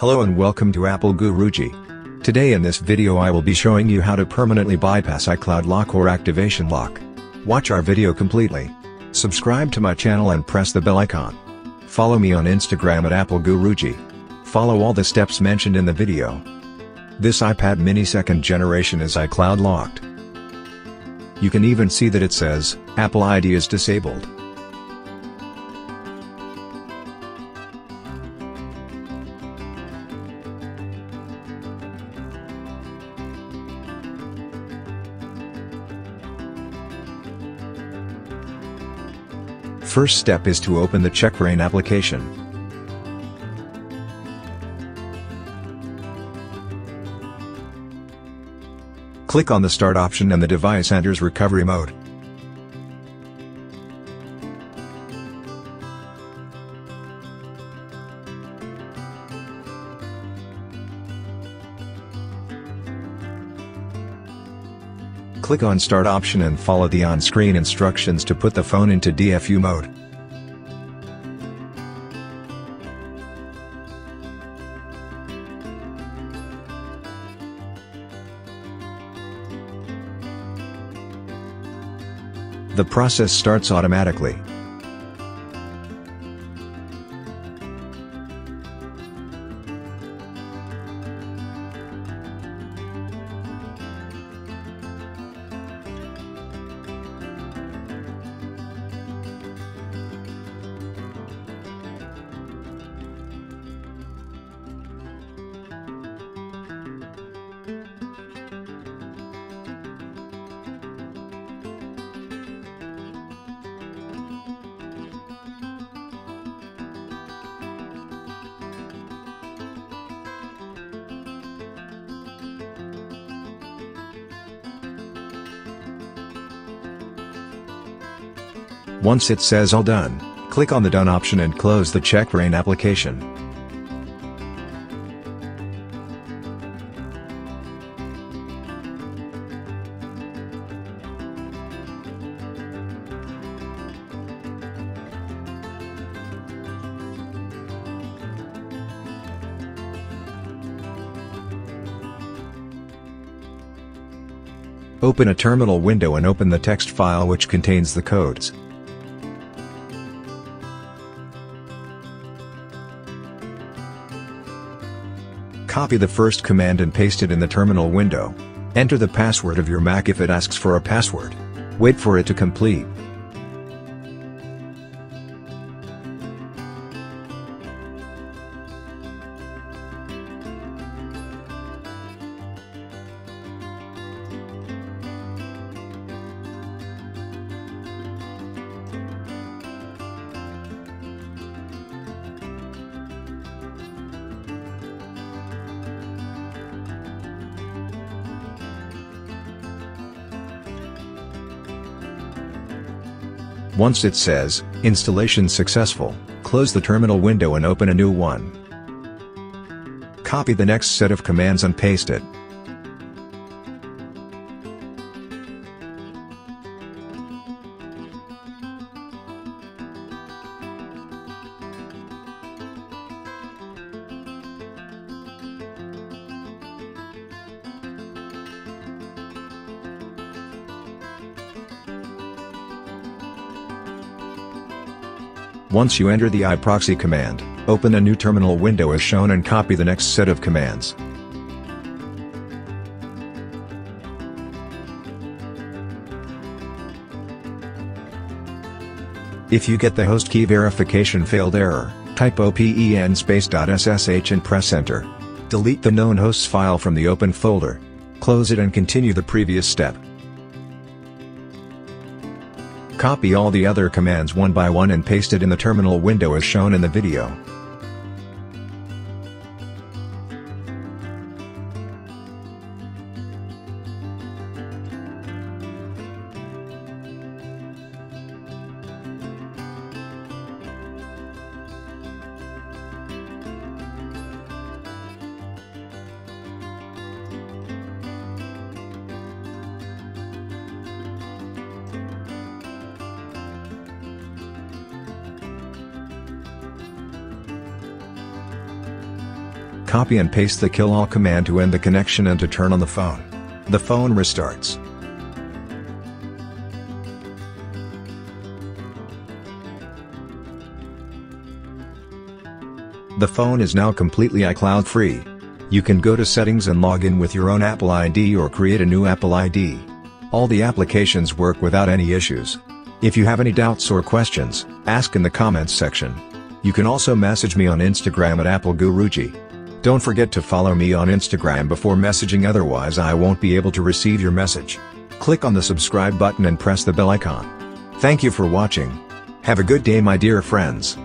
Hello and welcome to Apple Guruji. Today in this video I will be showing you how to permanently bypass iCloud lock or activation lock. Watch our video completely. Subscribe to my channel and press the bell icon. Follow me on Instagram at Apple Guruji. Follow all the steps mentioned in the video. This iPad mini second generation is iCloud locked. You can even see that it says, Apple ID is disabled. First step is to open the CheckRain application. Click on the Start option and the device enters recovery mode. Click on Start option and follow the on-screen instructions to put the phone into DFU mode. The process starts automatically. Once it says all done, click on the Done option and close the CheckRain application. Open a terminal window and open the text file which contains the codes. Copy the first command and paste it in the terminal window. Enter the password of your Mac if it asks for a password. Wait for it to complete. Once it says, Installation successful, close the terminal window and open a new one. Copy the next set of commands and paste it. Once you enter the iProxy command, open a new terminal window as shown and copy the next set of commands. If you get the host key verification failed error, type open space.ssh and press enter. Delete the known hosts file from the open folder. Close it and continue the previous step. Copy all the other commands one by one and paste it in the terminal window as shown in the video. Copy and paste the kill all command to end the connection and to turn on the phone. The phone restarts. The phone is now completely iCloud free. You can go to settings and log in with your own Apple ID or create a new Apple ID. All the applications work without any issues. If you have any doubts or questions, ask in the comments section. You can also message me on Instagram at AppleGuruji. Don't forget to follow me on Instagram before messaging otherwise I won't be able to receive your message. Click on the subscribe button and press the bell icon. Thank you for watching. Have a good day my dear friends.